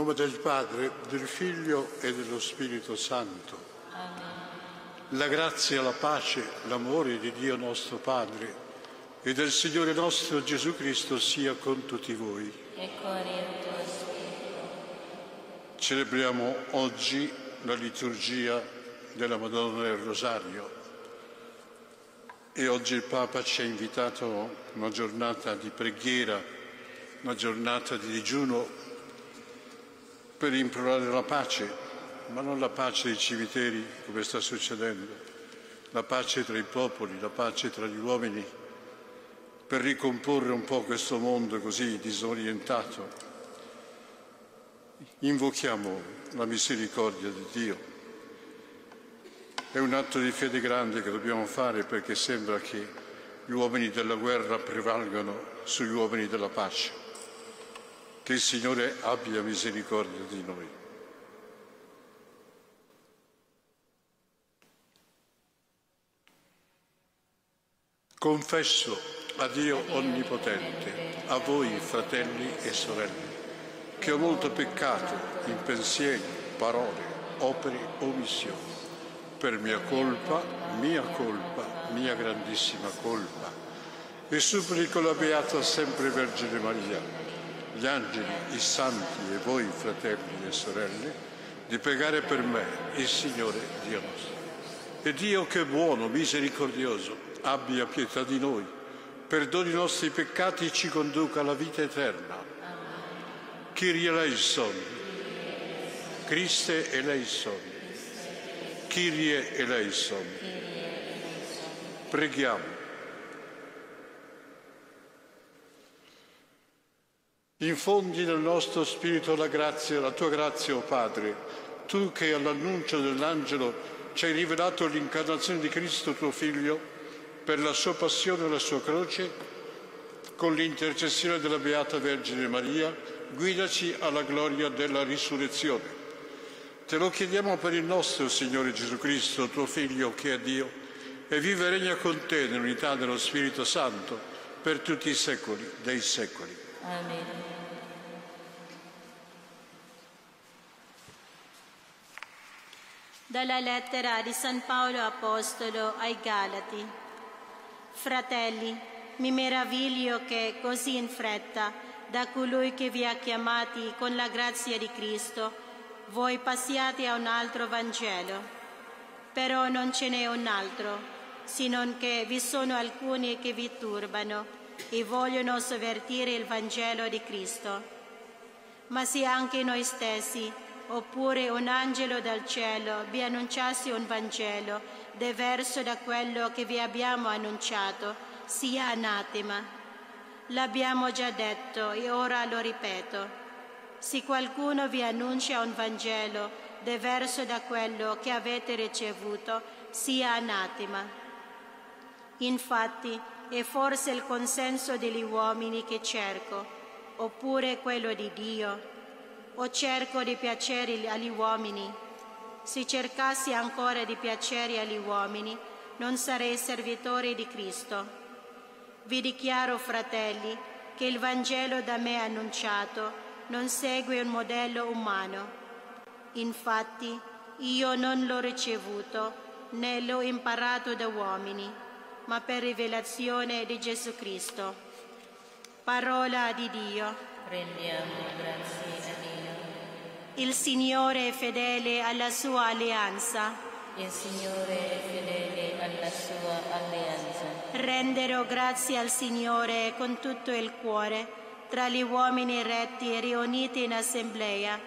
nome del Padre, del Figlio e dello Spirito Santo. La grazia, la pace, l'amore di Dio nostro Padre e del Signore nostro Gesù Cristo sia con tutti voi. e con il tuo spirito. Celebriamo oggi la liturgia della Madonna del Rosario e oggi il Papa ci ha invitato a una giornata di preghiera, una giornata di digiuno per implorare la pace, ma non la pace dei cimiteri come sta succedendo, la pace tra i popoli, la pace tra gli uomini, per ricomporre un po' questo mondo così disorientato. Invochiamo la misericordia di Dio. È un atto di fede grande che dobbiamo fare perché sembra che gli uomini della guerra prevalgano sugli uomini della pace. Che il Signore abbia misericordia di noi. Confesso a Dio Onnipotente, a voi fratelli e sorelle, che ho molto peccato in pensieri, parole, opere, omissioni, per mia colpa, mia colpa, mia grandissima colpa. E supplico la Beata sempre Vergine Maria, gli angeli, i santi e voi fratelli e sorelle, di pregare per me, il Signore Dio nostro. E Dio che è buono, misericordioso, abbia pietà di noi, perdoni i nostri peccati e ci conduca alla vita eterna. Kyrie eleison, Christe eleison, Kyrie eleison. Preghiamo. Infondi nel nostro spirito la grazia, la tua grazia, o oh Padre, tu che all'annuncio dell'angelo ci hai rivelato l'incarnazione di Cristo tuo Figlio per la sua passione e la sua croce, con l'intercessione della Beata Vergine Maria, guidaci alla gloria della risurrezione. Te lo chiediamo per il nostro Signore Gesù Cristo, tuo Figlio, che è Dio, e vive e regna con te nell'unità dello Spirito Santo per tutti i secoli dei secoli. Amen. Dalla lettera di San Paolo Apostolo ai Galati. Fratelli, mi meraviglio che così in fretta, da colui che vi ha chiamati con la grazia di Cristo, voi passiate a un altro Vangelo. Però non ce n'è un altro, se non che vi sono alcuni che vi turbano e vogliono sovvertire il Vangelo di Cristo. Ma se anche noi stessi, oppure un angelo dal cielo vi annunciasse un Vangelo diverso da quello che vi abbiamo annunciato, sia anatema. L'abbiamo già detto e ora lo ripeto. Se qualcuno vi annuncia un Vangelo diverso da quello che avete ricevuto, sia anatema. Infatti è forse il consenso degli uomini che cerco, oppure quello di Dio o cerco di piacere agli uomini? Se cercassi ancora di piacere agli uomini, non sarei servitore di Cristo. Vi dichiaro, fratelli, che il Vangelo da me annunciato non segue un modello umano. Infatti, io non l'ho ricevuto né l'ho imparato da uomini, ma per rivelazione di Gesù Cristo. Parola di Dio. Prendiamo grazie a Dio. Il Signore è fedele alla sua alleanza. Il Signore è fedele alla sua alleanza. Renderò grazie al Signore con tutto il cuore, tra gli uomini retti riuniti in assemblea.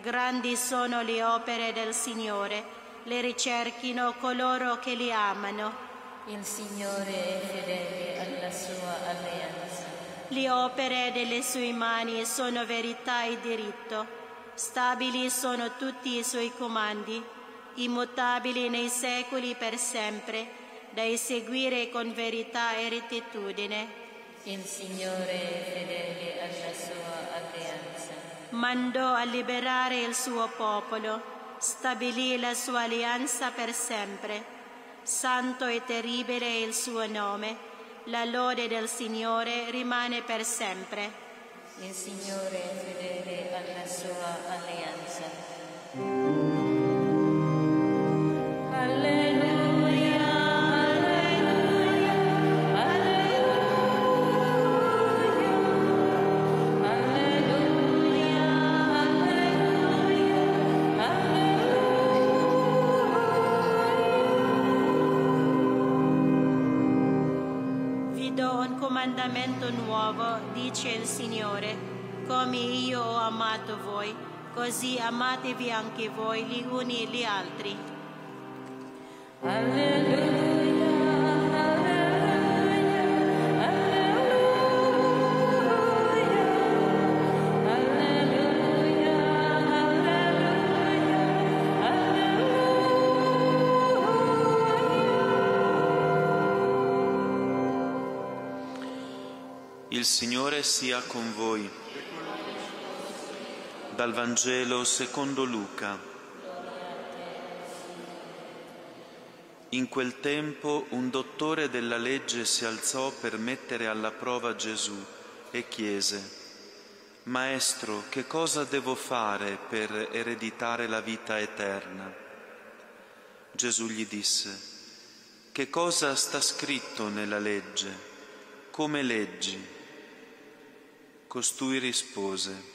Grandi sono le opere del Signore, le ricerchino coloro che li amano. Il Signore è fedele alla sua alleanza. Le opere delle sue mani sono verità e diritto. Stabili sono tutti i suoi comandi, immutabili nei secoli per sempre, da eseguire con verità e rettitudine. Il Signore è fedele alla sua alleanza. Mandò a liberare il suo popolo, stabilì la sua alleanza per sempre. Santo e terribile è il suo nome, la lode del Signore rimane per sempre. il Signore è fedele alla sua alleanza. Alleluia, comandamento nuovo, dice il Signore, come io ho amato voi, così amatevi anche voi gli uni gli altri. Il Signore sia con voi. Dal Vangelo secondo Luca. In quel tempo un dottore della legge si alzò per mettere alla prova Gesù e chiese, Maestro, che cosa devo fare per ereditare la vita eterna? Gesù gli disse, Che cosa sta scritto nella legge? Come leggi? Costui rispose,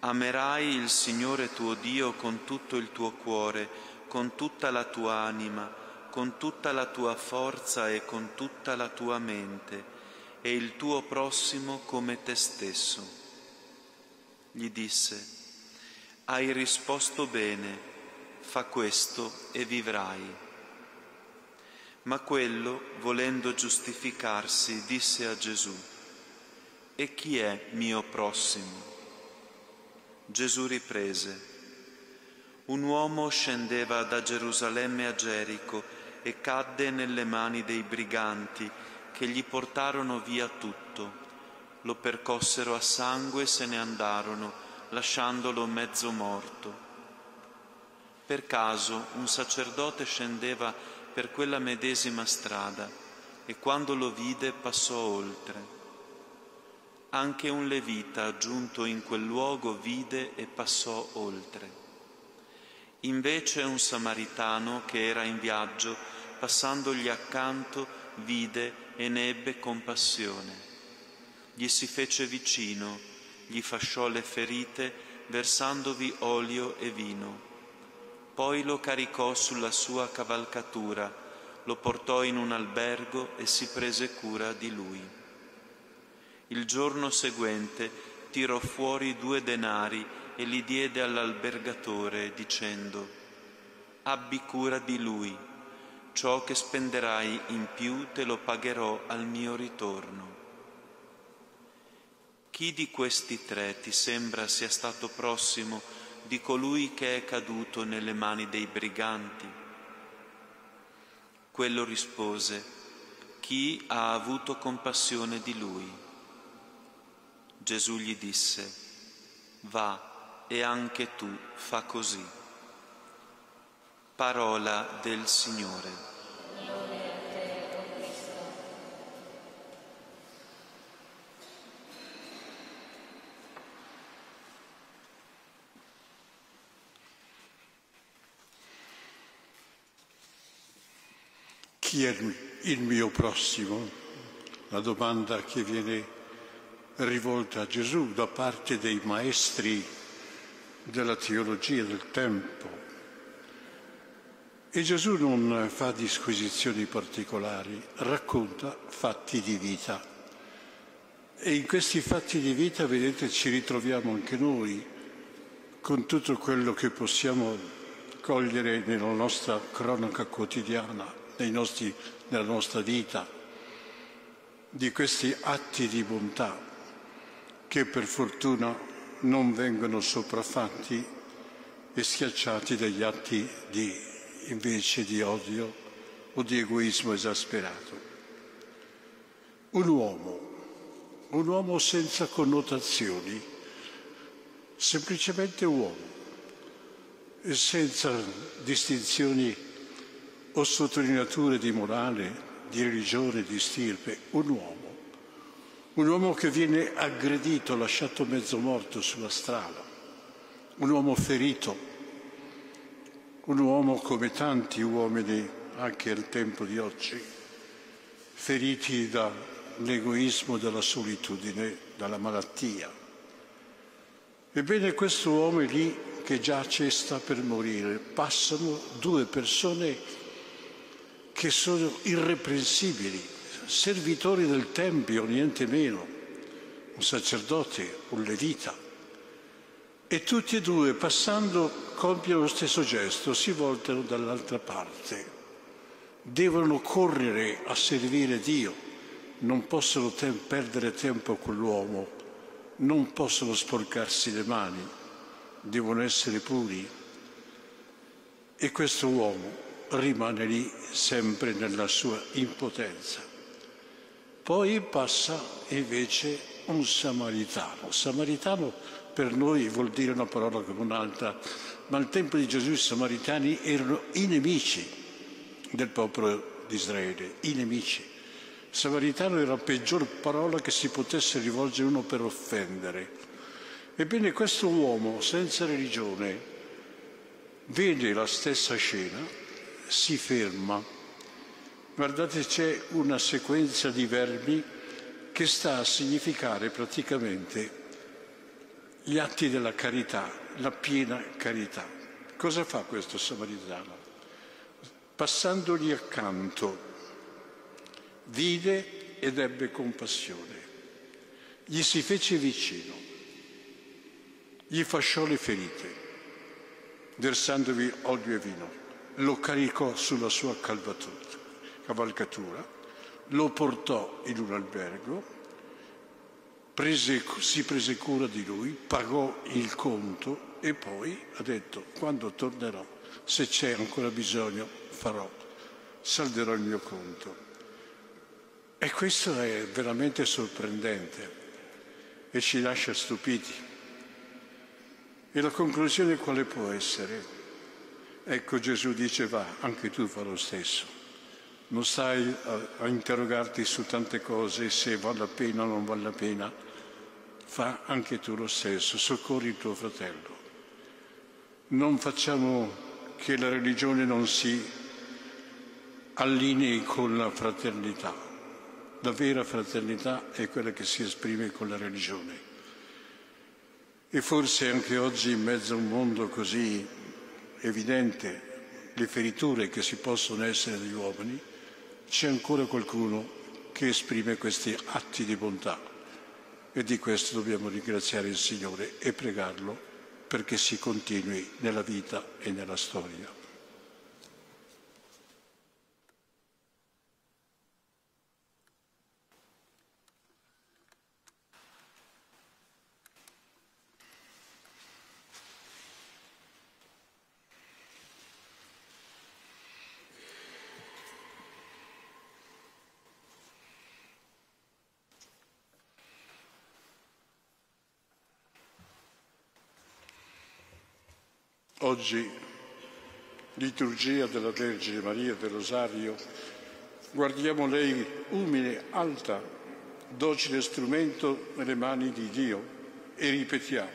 Amerai il Signore tuo Dio con tutto il tuo cuore, con tutta la tua anima, con tutta la tua forza e con tutta la tua mente, e il tuo prossimo come te stesso. Gli disse, Hai risposto bene, fa questo e vivrai. Ma quello, volendo giustificarsi, disse a Gesù, E chi è mio prossimo? Gesù riprese, Un uomo scendeva da Gerusalemme a Gerico e cadde nelle mani dei briganti che gli portarono via tutto. Lo percossero a sangue e se ne andarono, lasciandolo mezzo morto. Per caso un sacerdote scendeva per quella medesima strada e quando lo vide passò oltre. Anche un levita giunto in quel luogo vide e passò oltre. Invece un samaritano che era in viaggio, passandogli accanto, vide e ne ebbe compassione. Gli si fece vicino, gli fasciò le ferite, versandovi olio e vino. Poi lo caricò sulla sua cavalcatura, lo portò in un albergo e si prese cura di lui. Il giorno seguente tirò fuori due denari e li diede all'albergatore dicendo, Abbi cura di lui, ciò che spenderai in più te lo pagherò al mio ritorno. Chi di questi tre ti sembra sia stato prossimo di colui che è caduto nelle mani dei briganti? Quello rispose, chi ha avuto compassione di lui? Gesù gli disse, va e anche tu fa così. Parola del Signore. Chi è il mio prossimo? La domanda che viene rivolta a Gesù da parte dei maestri della teologia del tempo. E Gesù non fa disquisizioni particolari, racconta fatti di vita. E in questi fatti di vita, vedete, ci ritroviamo anche noi con tutto quello che possiamo cogliere nella nostra cronaca quotidiana, nostri, nella nostra vita, di questi atti di bontà che per fortuna non vengono sopraffatti e schiacciati dagli atti di, invece di odio o di egoismo esasperato. Un uomo, un uomo senza connotazioni, semplicemente uomo, senza distinzioni o sottolineature di morale, di religione, di stirpe, un uomo, un uomo che viene aggredito, lasciato mezzo morto sulla strada, un uomo ferito, un uomo come tanti uomini anche al tempo di oggi, feriti dall'egoismo, dalla solitudine, dalla malattia. Ebbene questo uomo lì che giace e sta per morire. Passano due persone che sono irreprensibili, servitori del Tempio, niente meno, un sacerdote, un levita. E tutti e due, passando, compiono lo stesso gesto, si voltano dall'altra parte. Devono correre a servire Dio, non possono te- perdere tempo con l'uomo, non possono sporcarsi le mani, devono essere puri. E questo uomo rimane lì sempre nella sua impotenza. Poi passa invece un samaritano. Samaritano per noi vuol dire una parola come un'altra, ma al tempo di Gesù i samaritani erano i nemici del popolo di Israele, i nemici. Samaritano era la peggior parola che si potesse rivolgere uno per offendere. Ebbene questo uomo senza religione vede la stessa scena si ferma. Guardate, c'è una sequenza di verbi che sta a significare praticamente gli atti della carità, la piena carità. Cosa fa questo samaritano? Passandogli accanto, vide ed ebbe compassione. Gli si fece vicino, gli fasciò le ferite, versandovi olio e vino lo caricò sulla sua cavalcatura, lo portò in un albergo, prese, si prese cura di lui, pagò il conto e poi ha detto quando tornerò, se c'è ancora bisogno, farò, salderò il mio conto. E questo è veramente sorprendente e ci lascia stupiti. E la conclusione quale può essere? Ecco Gesù dice va, anche tu fa lo stesso. Non stai a, a interrogarti su tante cose, se vale la pena o non vale la pena. Fa anche tu lo stesso, soccorri il tuo fratello. Non facciamo che la religione non si allinei con la fraternità. La vera fraternità è quella che si esprime con la religione. E forse anche oggi in mezzo a un mondo così evidente le feriture che si possono essere degli uomini, c'è ancora qualcuno che esprime questi atti di bontà e di questo dobbiamo ringraziare il Signore e pregarlo perché si continui nella vita e nella storia. Oggi, liturgia della Vergine Maria del Rosario, guardiamo lei umile, alta, docile strumento nelle mani di Dio e ripetiamo.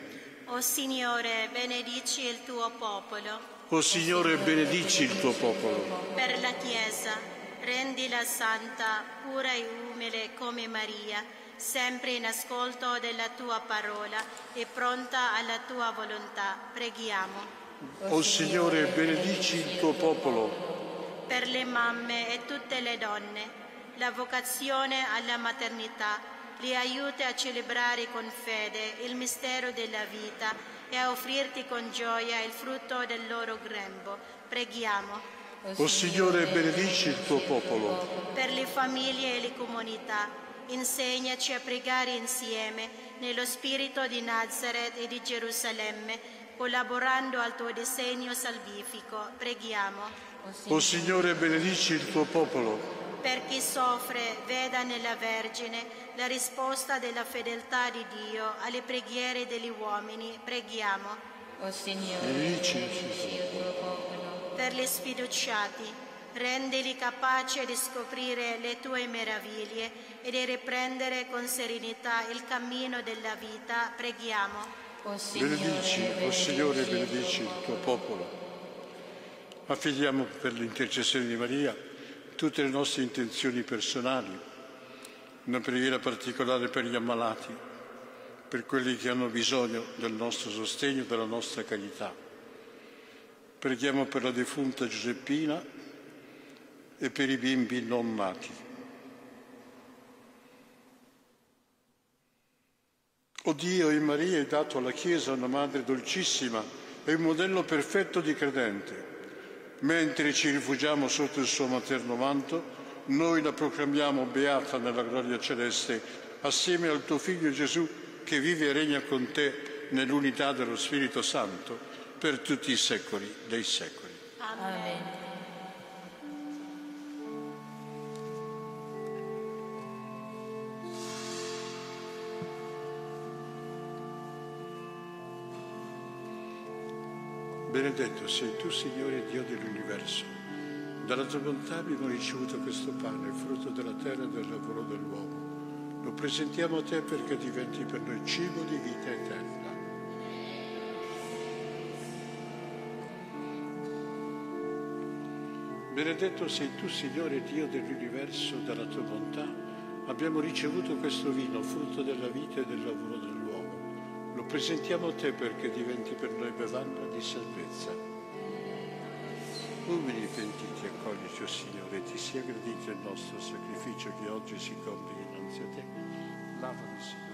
O Signore, benedici il tuo popolo. O Signore, benedici il tuo popolo. Per la Chiesa, rendila santa, pura e umile come Maria, sempre in ascolto della tua parola e pronta alla tua volontà. Preghiamo. O Signore, benedici il tuo popolo. Per le mamme e tutte le donne, la vocazione alla maternità li aiuti a celebrare con fede il mistero della vita e a offrirti con gioia il frutto del loro grembo. Preghiamo. O Signore, benedici il tuo popolo. Per le famiglie e le comunità, insegnaci a pregare insieme nello spirito di Nazareth e di Gerusalemme collaborando al tuo disegno salvifico. Preghiamo. O Signore, benedici il tuo popolo. Per chi soffre, veda nella Vergine la risposta della fedeltà di Dio alle preghiere degli uomini. Preghiamo. O Signore, benedici il tuo popolo. Per gli sfiduciati, Rendili capaci di scoprire le tue meraviglie e di riprendere con serenità il cammino della vita. Preghiamo. O Signore, Benedici, o Signore, benedici il tuo popolo. Affidiamo per l'intercessione di Maria tutte le nostre intenzioni personali, una preghiera particolare per gli ammalati, per quelli che hanno bisogno del nostro sostegno, della nostra carità. Preghiamo per la defunta Giuseppina e per i bimbi non nati. O Dio, in Maria hai dato alla Chiesa una madre dolcissima e un modello perfetto di credente. Mentre ci rifugiamo sotto il suo materno manto, noi la proclamiamo beata nella gloria celeste, assieme al tuo Figlio Gesù che vive e regna con te nell'unità dello Spirito Santo per tutti i secoli dei secoli. Amen. Benedetto sei tu, Signore Dio dell'universo. Dalla tua bontà abbiamo ricevuto questo pane, frutto della terra e del lavoro dell'uomo. Lo presentiamo a te perché diventi per noi cibo di vita eterna. Benedetto sei tu, Signore Dio dell'universo, dalla tua bontà abbiamo ricevuto questo vino, frutto della vita e del lavoro dell'uomo. Presentiamo te perché diventi per noi bevanda di salvezza. Umili pentiti, accoglici, o Signore, ti sia gradito il nostro sacrificio che oggi si compie innanzi a te. Lavami, Signore.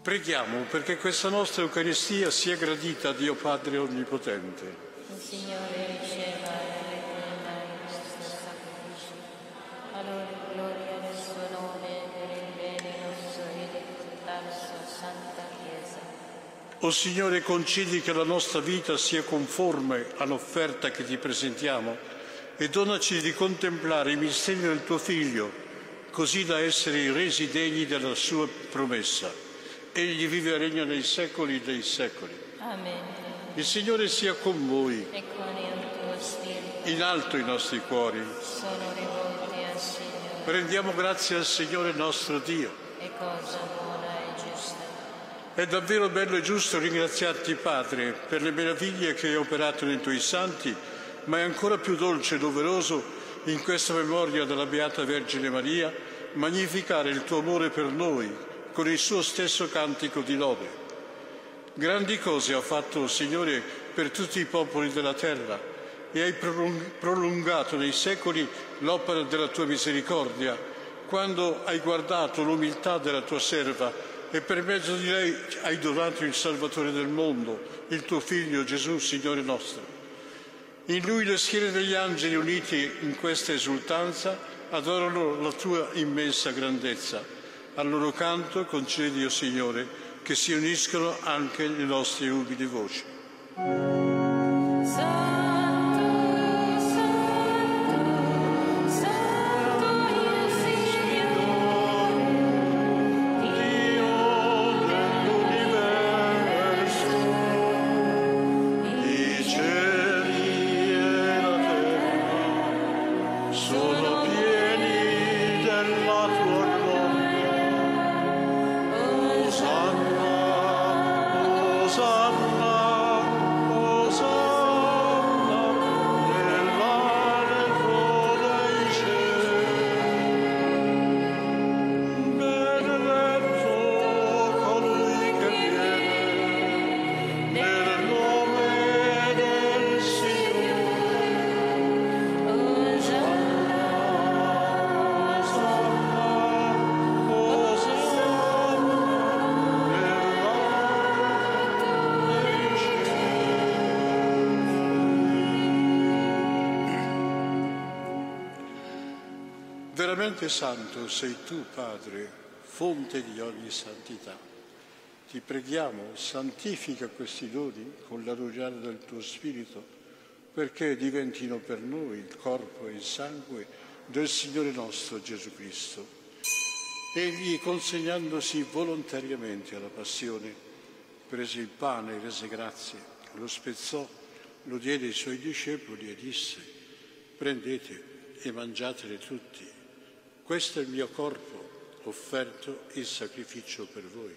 Preghiamo perché questa nostra Eucaristia sia gradita a Dio Padre Onnipotente. Signore riceva O Signore, concedi che la nostra vita sia conforme all'offerta che ti presentiamo e donaci di contemplare i misteri del tuo Figlio, così da essere resi degni della sua promessa. Egli vive e regna nei secoli dei secoli. Amen. Il Signore sia con voi, E con il tuo spirito in alto i nostri cuori. sono rivolti al Signore. Rendiamo grazie al Signore nostro Dio. È cosa e giusta. È davvero bello e giusto ringraziarti, Padre, per le meraviglie che hai operato nei tuoi santi, ma è ancora più dolce e doveroso in questa memoria della Beata Vergine Maria magnificare il tuo amore per noi con il suo stesso cantico di lode. Grandi cose ha fatto, Signore, per tutti i popoli della terra e hai prolung- prolungato nei secoli l'opera della tua misericordia, quando hai guardato l'umiltà della tua serva e per mezzo di lei hai donato il Salvatore del mondo, il tuo Figlio Gesù, Signore nostro. In lui le schiere degli angeli uniti in questa esultanza adorano la tua immensa grandezza. Al loro canto concedi, o Signore, che si uniscono anche le nostre umili voci. Veramente santo sei tu, Padre, fonte di ogni santità. Ti preghiamo, santifica questi doni con la rugiada del tuo Spirito, perché diventino per noi il corpo e il sangue del Signore nostro Gesù Cristo. Egli, consegnandosi volontariamente alla passione, prese il pane e rese grazie, lo spezzò, lo diede ai suoi discepoli e disse, prendete e mangiatene tutti, questo è il mio corpo offerto in sacrificio per voi.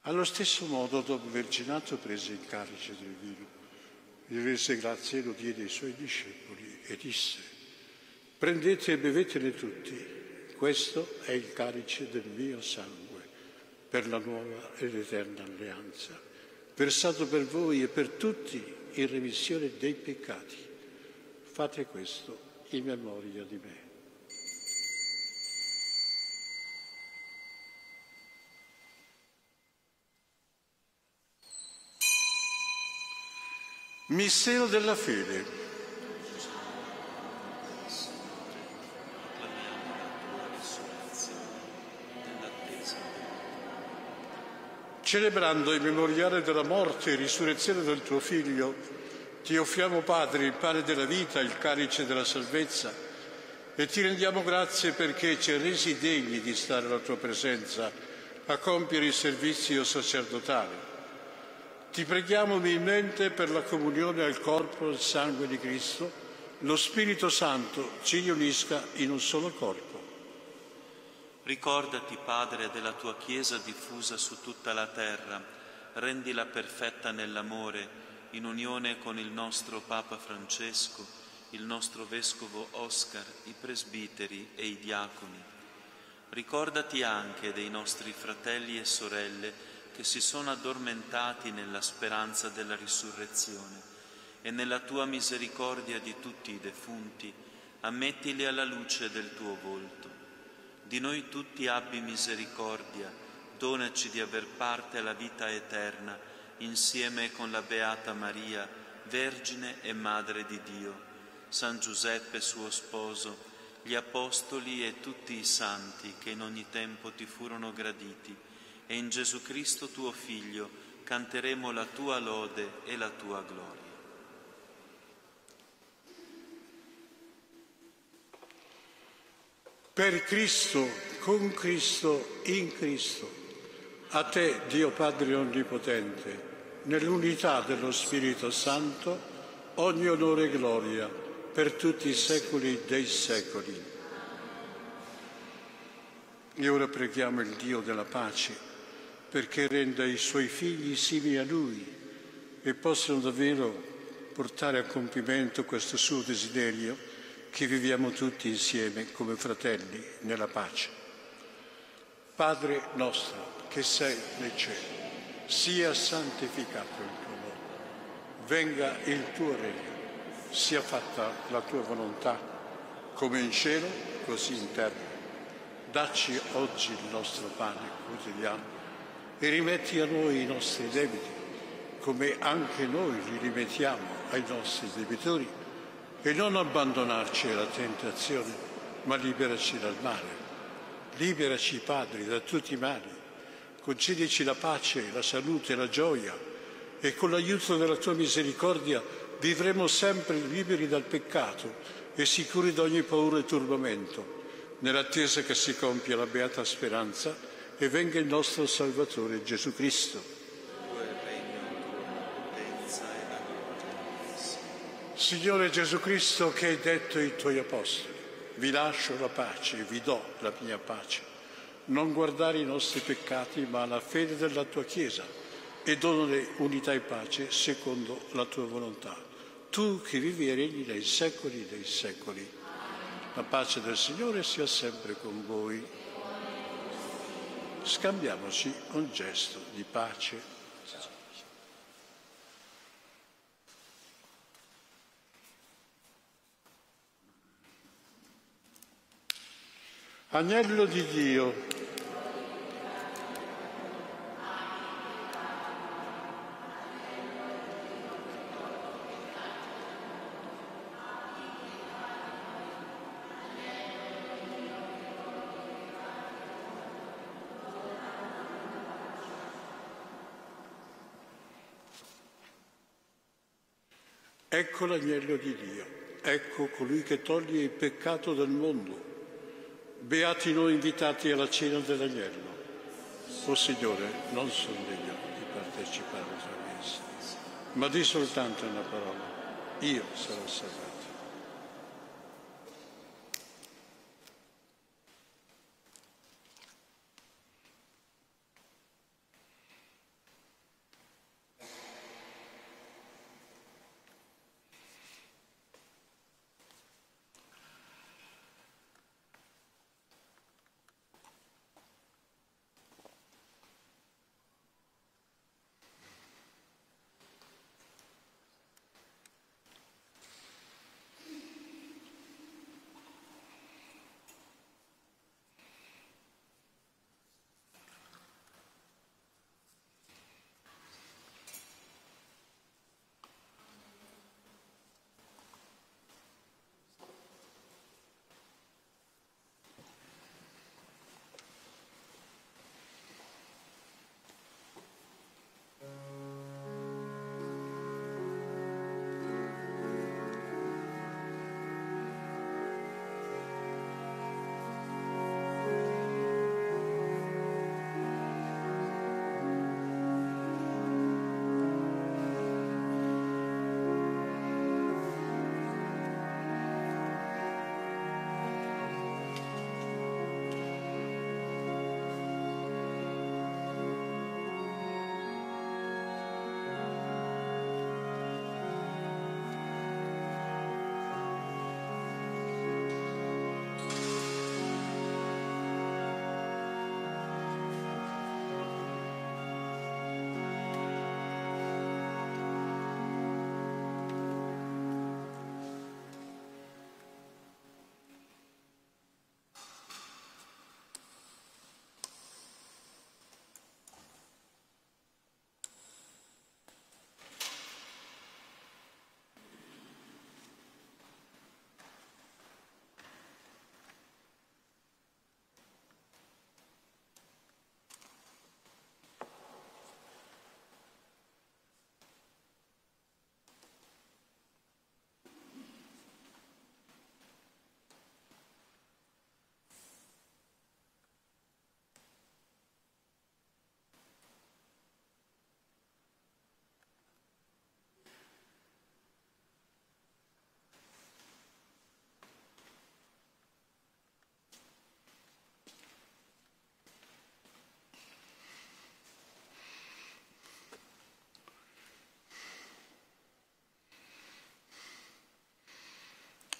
Allo stesso modo, dopo aver cenato, prese il calice del vino, gli rese grazie e lo diede ai suoi discepoli e disse, prendete e bevetene tutti, questo è il calice del mio sangue per la nuova ed eterna alleanza, versato per voi e per tutti in remissione dei peccati. Fate questo in memoria di me. Mistero della fede. Celebrando il memoriale della morte e risurrezione del tuo Figlio, ti offriamo, Padre, il pane della vita, il calice della salvezza e ti rendiamo grazie perché ci hai resi degni di stare alla tua presenza a compiere il servizio sacerdotale ti preghiamo umilmente per la comunione al corpo e al sangue di Cristo, lo Spirito Santo ci unisca in un solo corpo. Ricordati, Padre, della tua Chiesa diffusa su tutta la terra, rendila perfetta nell'amore, in unione con il nostro Papa Francesco, il nostro Vescovo Oscar, i presbiteri e i diaconi. Ricordati anche dei nostri fratelli e sorelle che si sono addormentati nella speranza della risurrezione e nella tua misericordia di tutti i defunti, ammettili alla luce del tuo volto. Di noi tutti abbi misericordia, donaci di aver parte alla vita eterna insieme con la Beata Maria, Vergine e Madre di Dio, San Giuseppe suo sposo, gli Apostoli e tutti i santi che in ogni tempo ti furono graditi e in Gesù Cristo tuo Figlio canteremo la tua lode e la tua gloria. Per Cristo, con Cristo, in Cristo, a te, Dio Padre Onnipotente, nell'unità dello Spirito Santo, ogni onore e gloria per tutti i secoli dei secoli. E ora preghiamo il Dio della pace perché renda i suoi figli simili a lui e possano davvero portare a compimento questo suo desiderio che viviamo tutti insieme come fratelli nella pace. Padre nostro che sei nei cieli, sia santificato il tuo nome, venga il tuo regno, sia fatta la tua volontà, come in cielo, così in terra. Dacci oggi il nostro pane quotidiano e rimetti a noi i nostri debiti, come anche noi li rimettiamo ai nostri debitori, e non abbandonarci alla tentazione, ma liberaci dal male. Liberaci, Padre, da tutti i mali. Concedici la pace, la salute, la gioia e con l'aiuto della tua misericordia vivremo sempre liberi dal peccato e sicuri da ogni paura e turbamento, nell'attesa che si compia la beata speranza e venga il nostro Salvatore Gesù Cristo. Signore Gesù Cristo che hai detto ai tuoi apostoli, vi lascio la pace, vi do la mia pace. Non guardare i nostri peccati, ma la fede della tua Chiesa e donale unità e pace secondo la tua volontà. Tu che vivi e regni nei secoli dei secoli. La pace del Signore sia sempre con voi scambiamoci un gesto di pace. Agnello di Dio. Ecco l'agnello di Dio, ecco colui che toglie il peccato del mondo. Beati noi invitati alla cena dell'agnello. O Signore, non sono degno di partecipare alla tua messa, ma di soltanto una parola. Io sarò salvato.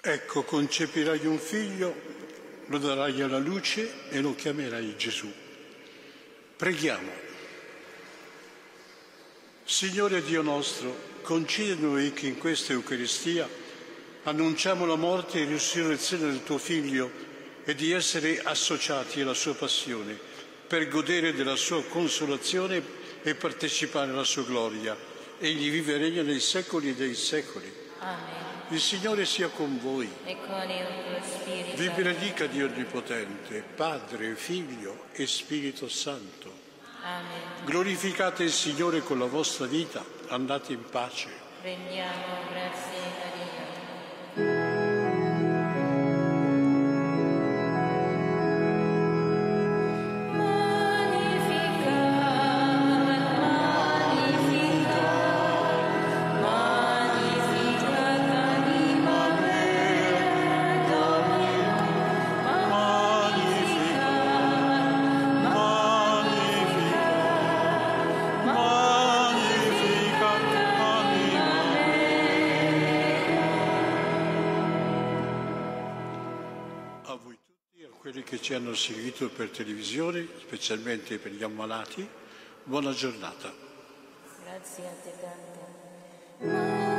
Ecco, concepirai un figlio, lo darai alla luce e lo chiamerai Gesù. Preghiamo. Signore Dio nostro, concedi noi che in questa Eucaristia annunciamo la morte e risurrezione del tuo Figlio e di essere associati alla sua passione per godere della sua consolazione e partecipare alla sua gloria. Egli vive e regna nei secoli dei secoli. Amen. Il Signore sia con voi. E con il tuo spirito. Vi benedica Dio Onnipotente, Padre, Figlio e Spirito Santo. Amen. Glorificate il Signore con la vostra vita, andate in pace. Rendiamo grazie A voi tutti, a quelli che ci hanno seguito per televisione, specialmente per gli ammalati, buona giornata. Grazie a te tante.